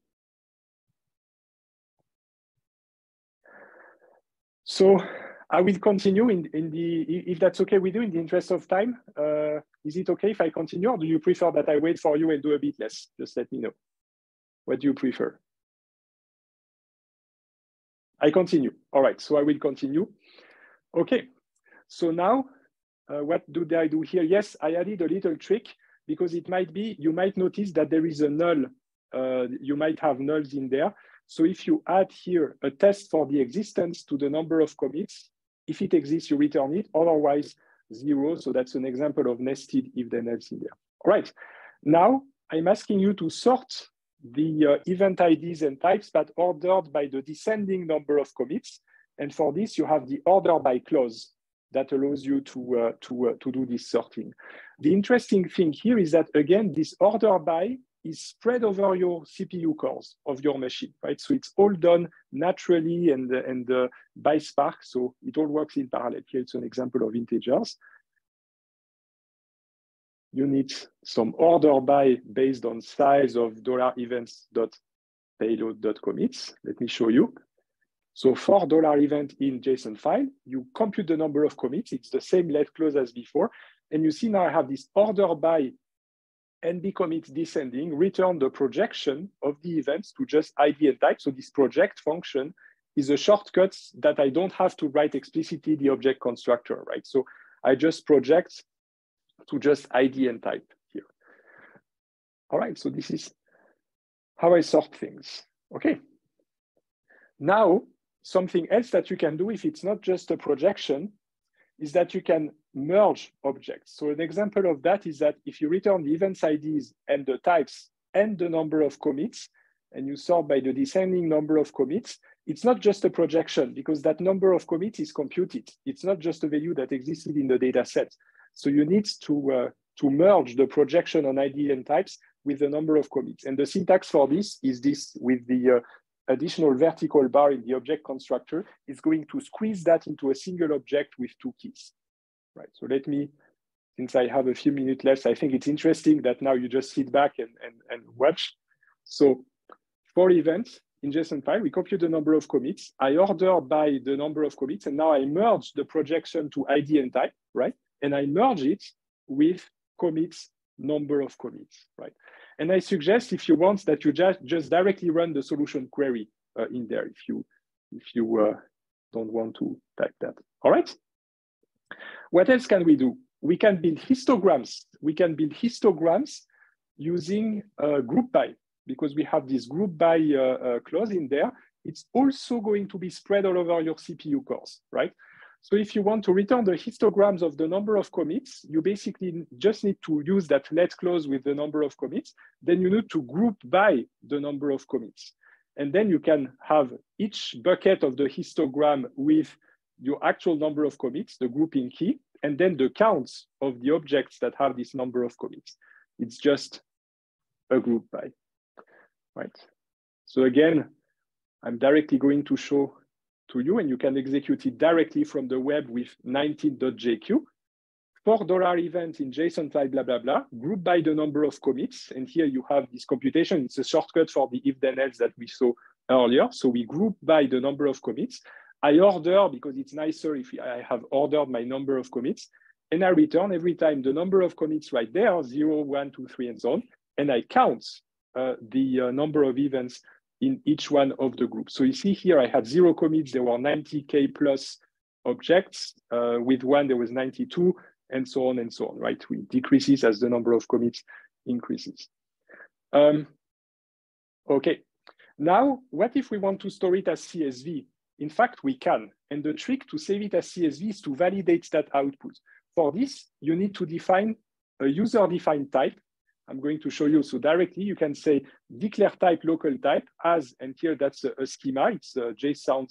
So I will continue in, in the, if that's okay with you, in the interest of time. Uh, is it okay if I continue or do you prefer that I wait for you and do a bit less? Just let me know. What do you prefer? I continue. All right, so I will continue. Okay, so now uh, what do I do here? Yes, I added a little trick because it might be, you might notice that there is a null. Uh, you might have nulls in there. So if you add here a test for the existence to the number of commits, if it exists, you return it, otherwise zero. So that's an example of nested if then else in there. All right, now I'm asking you to sort the uh, event IDs and types, but ordered by the descending number of commits. And for this, you have the order by clause that allows you to, uh, to, uh, to do this sorting. The interesting thing here is that, again, this order by is spread over your CPU cores of your machine, right? So it's all done naturally and, and uh, by Spark, so it all works in parallel. Here it's an example of integers. You need some order by based on size of dollar events dot payload dot commits. Let me show you. So for dollar event in JSON file, you compute the number of commits. It's the same let clause as before. And you see now I have this order by nb commits descending return the projection of the events to just ID and type. So this project function is a shortcut that I don't have to write explicitly the object constructor, right? So I just project to just ID and type here. All right, so this is how I sort things. Okay. Now, something else that you can do if it's not just a projection is that you can merge objects. So an example of that is that if you return the events IDs and the types and the number of commits, and you sort by the descending number of commits, it's not just a projection because that number of commits is computed. It's not just a value that existed in the data set. So you need to, uh, to merge the projection on ID and types with the number of commits. And the syntax for this is this with the uh, additional vertical bar in the object constructor is going to squeeze that into a single object with two keys. Right, so let me, since I have a few minutes left, I think it's interesting that now you just sit back and, and, and watch. So for events in JSON file, we compute the number of commits. I order by the number of commits, and now I merge the projection to ID and type, right? And I merge it with commits number of commits, right? And I suggest if you want that you just, just directly run the solution query uh, in there if you, if you uh, don't want to type that. All right. What else can we do? We can build histograms. We can build histograms using uh, group by because we have this group by uh, uh, clause in there. It's also going to be spread all over your CPU cores, right? So if you want to return the histograms of the number of commits, you basically just need to use that let clause with the number of commits. Then you need to group by the number of commits. And then you can have each bucket of the histogram with your actual number of commits, the grouping key, and then the counts of the objects that have this number of commits. It's just a group by, right? So again, I'm directly going to show to you and you can execute it directly from the web with 19.jq. For dollar event in JSON file, blah, blah, blah, group by the number of commits. And here you have this computation. It's a shortcut for the if then else that we saw earlier. So we group by the number of commits. I order because it's nicer if I have ordered my number of commits. And I return every time the number of commits right there, zero, one, two, three, and so on. And I count uh, the uh, number of events in each one of the groups. So you see here, I had zero commits. There were 90K plus objects. Uh, with one, there was 92, and so on and so on, right? We decreases as the number of commits increases. Um, okay, now what if we want to store it as CSV? In fact, we can. And the trick to save it as CSV is to validate that output. For this, you need to define a user-defined type I'm going to show you. So directly, you can say declare type local type as, and here that's a, a schema. It's a JSON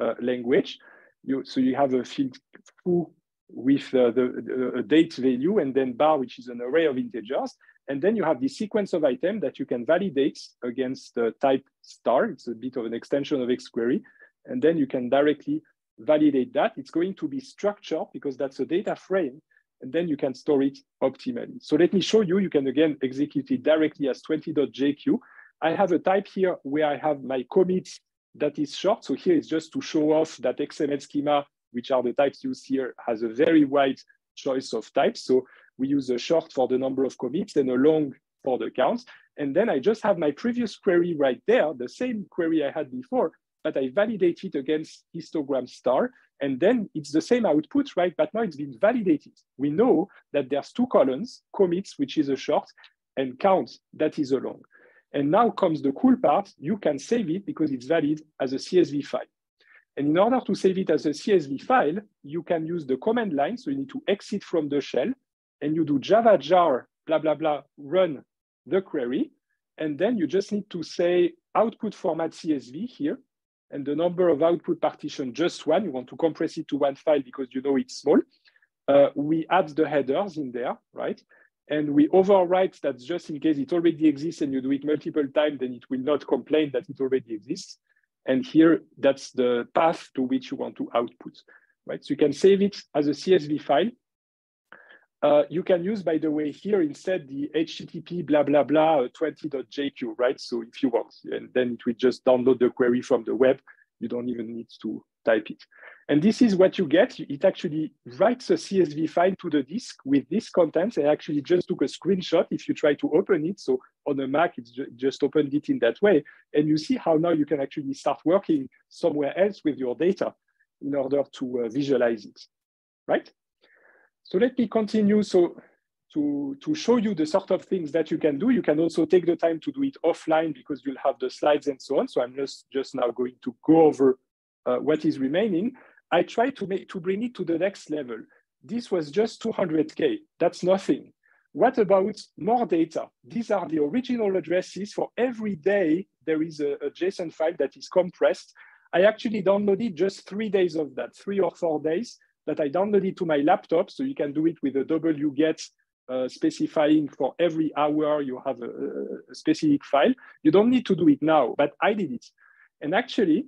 uh, language. You, so you have a field foo with uh, the, date value and then bar, which is an array of integers. And then you have the sequence of item that you can validate against the type star. It's a bit of an extension of XQuery. And then you can directly validate that. It's going to be structured because that's a data frame and then you can store it optimally. So let me show you, you can again execute it directly as 20.jq. I have a type here where I have my commits that is short. So here it's just to show off that XML schema, which are the types used here, has a very wide choice of types. So we use a short for the number of commits and a long for the counts. And then I just have my previous query right there, the same query I had before, but I validate it against histogram star. And then it's the same output, right? But now it's been validated. We know that there's two columns, commits, which is a short, and count, that is a long. And now comes the cool part, you can save it because it's valid as a CSV file. And in order to save it as a CSV file, you can use the command line. So you need to exit from the shell and you do java jar, blah, blah, blah, run the query. And then you just need to say output format CSV here and the number of output partition just one. You want to compress it to one file because you know it's small. Uh, we add the headers in there, right? And we overwrite that just in case it already exists and you do it multiple times, then it will not complain that it already exists. And here, that's the path to which you want to output, right? So you can save it as a CSV file uh, you can use, by the way, here instead the HTTP blah, blah, blah 20.jq, right? So if you want, and then it will just download the query from the web. You don't even need to type it. And this is what you get. It actually writes a CSV file to the disk with this content. I actually just took a screenshot if you try to open it. So on a Mac, it's ju just opened it in that way. And you see how now you can actually start working somewhere else with your data in order to uh, visualize it, right? So let me continue. So to, to show you the sort of things that you can do, you can also take the time to do it offline because you'll have the slides and so on. So I'm just, just now going to go over uh, what is remaining. I try to make to bring it to the next level. This was just 200K, that's nothing. What about more data? These are the original addresses for every day there is a, a JSON file that is compressed. I actually downloaded just three days of that, three or four days that I downloaded to my laptop. So you can do it with a wget uh, specifying for every hour you have a, a, specific file. You don't need to do it now, but I did it. And actually,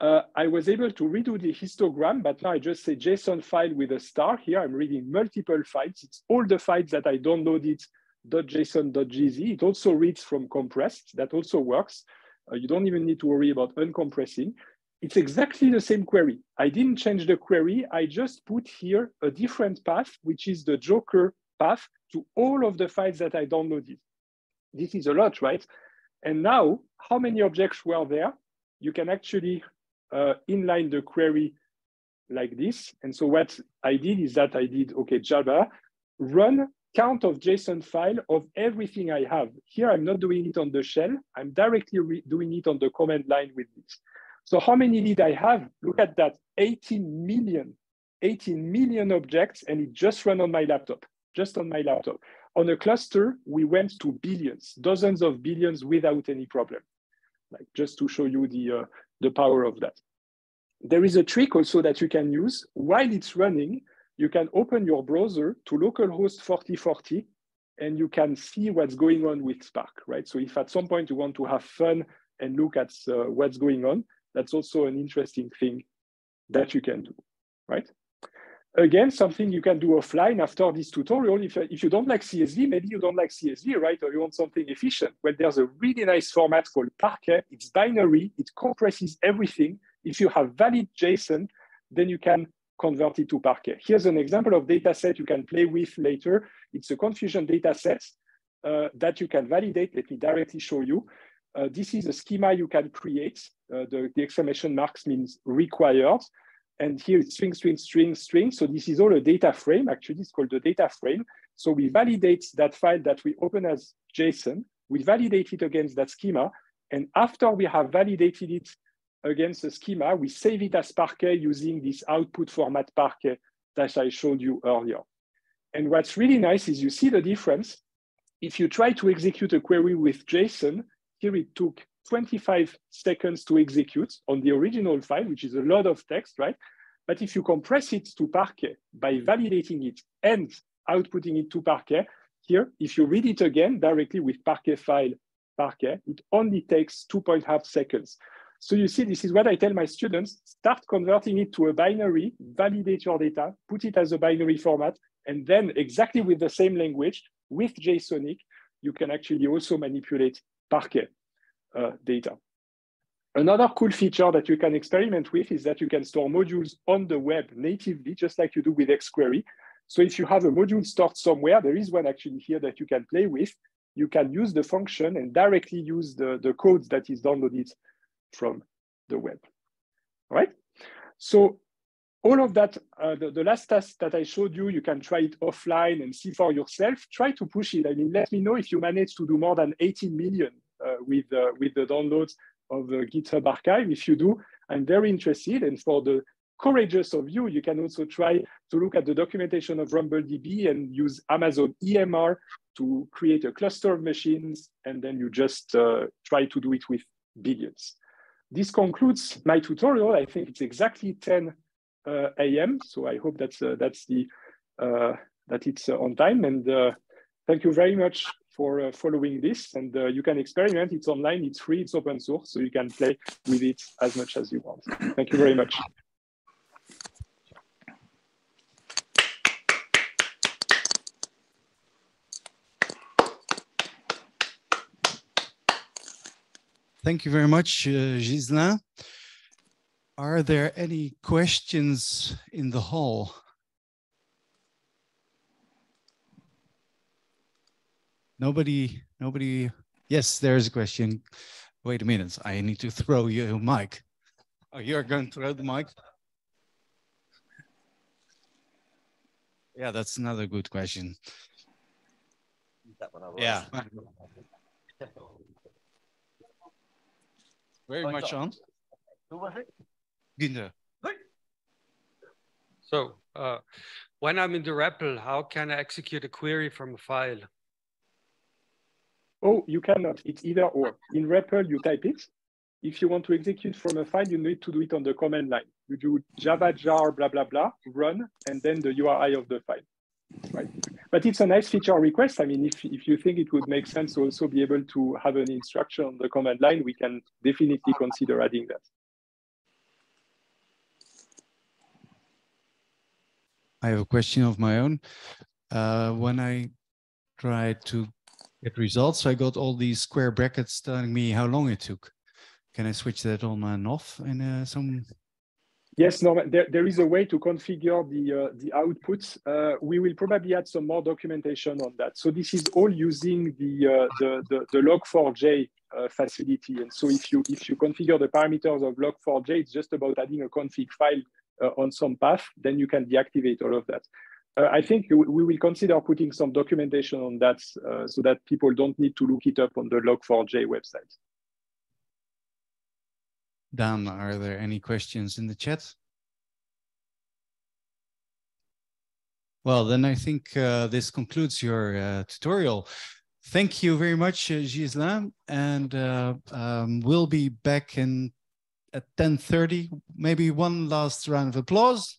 uh, I was able to redo the histogram, but now I just say JSON file with a star. Here I'm reading multiple files. It's all the files that I downloaded .json.gz. It also reads from compressed. That also works. Uh, you don't even need to worry about uncompressing. It's exactly the same query. I didn't change the query. I just put here a different path, which is the Joker path to all of the files that I downloaded. This is a lot, right? And now, how many objects were there? You can actually uh, inline the query like this. And so what I did is that I did, okay, Java, run count of JSON file of everything I have. Here, I'm not doing it on the shell. I'm directly doing it on the command line with this. So how many did I have? Look at that, 18 million, 18 million objects, and it just ran on my laptop, just on my laptop. On a cluster, we went to billions, dozens of billions without any problem. Like just to show you the, uh, the power of that. There is a trick also that you can use while it's running. You can open your browser to localhost 4040 and you can see what's going on with Spark, right? So if at some point you want to have fun and look at uh, what's going on, that's also an interesting thing that you can do, right? Again, something you can do offline after this tutorial. If, if you don't like CSV, maybe you don't like CSV, right? Or you want something efficient. Well, there's a really nice format called Parquet. It's binary, it compresses everything. If you have valid JSON, then you can convert it to Parquet. Here's an example of data set you can play with later. It's a confusion data set uh, that you can validate. Let me directly show you. Uh, this is a schema you can create. Uh, the, the exclamation marks means required. And here it's string, string, string, string. So this is all a data frame. Actually, it's called the data frame. So we validate that file that we open as JSON. We validate it against that schema. And after we have validated it against the schema, we save it as Parquet using this output format Parquet that I showed you earlier. And what's really nice is you see the difference. If you try to execute a query with JSON, here it took 25 seconds to execute on the original file, which is a lot of text, right? But if you compress it to Parquet by validating it and outputting it to Parquet, here, if you read it again directly with Parquet file Parquet, it only takes 2.5 seconds. So you see, this is what I tell my students, start converting it to a binary, validate your data, put it as a binary format, and then exactly with the same language, with JSONiq, you can actually also manipulate Parquet uh, data. Another cool feature that you can experiment with is that you can store modules on the web natively, just like you do with xQuery. So if you have a module stored somewhere, there is one actually here that you can play with. You can use the function and directly use the, the code that is downloaded from the web. All right. So all of that, uh, the, the, last task that I showed you, you can try it offline and see for yourself. Try to push it. I mean, let me know if you manage to do more than 18 million with, uh, with the downloads of the GitHub archive. If you do, I'm very interested. And for the courageous of you, you can also try to look at the documentation of RumbleDB and use Amazon EMR to create a cluster of machines. And then you just uh, try to do it with billions. This concludes my tutorial. I think it's exactly 10 uh, a.m. So I hope that's uh, that's the uh, that it's on time. And thank you very much for uh, following this. And uh, you can experiment. It's online, it's free, it's open source, so you can play with it as much as you want. Thank you very much. Thank you very much, uh, Ghislain. Are there any questions in the hall? Nobody, nobody. Yes, there's a question. Wait a minute, I need to throw you a mic. Oh, you're going to throw the mic? Yeah, that's another good question. Yeah. Very much on. Günther. So uh, when I'm in the REPL, how can I execute a query from a file? Oh, you cannot. It's either or. In REPL, you type it. If you want to execute from a file, you need to do it on the command line. You do java jar blah, blah, blah, run, and then the URI of the file right? But it's a nice feature request. I mean, if, if you think it would make sense to also be able to have an instruction on the command line, we can definitely consider adding that. I have a question of my own. Uh, when I try to get results, I got all these square brackets telling me how long it took. Can I switch that on and off in uh, some Yes, Norman, there, there is a way to configure the, uh, the outputs. Uh, we will probably add some more documentation on that. So this is all using the, uh, the, the, the log4j uh, facility. And so if you, if you configure the parameters of log4j, it's just about adding a config file uh, on some path, then you can deactivate all of that. Uh, I think we will consider putting some documentation on that so that people don't need to look it up on the log4j website. Dan, are there any questions in the chat? Well, then I think uh, this concludes your uh, tutorial. Thank you very much, uh, Ghislain, and uh, um, we'll be back in at 10.30. Maybe one last round of applause.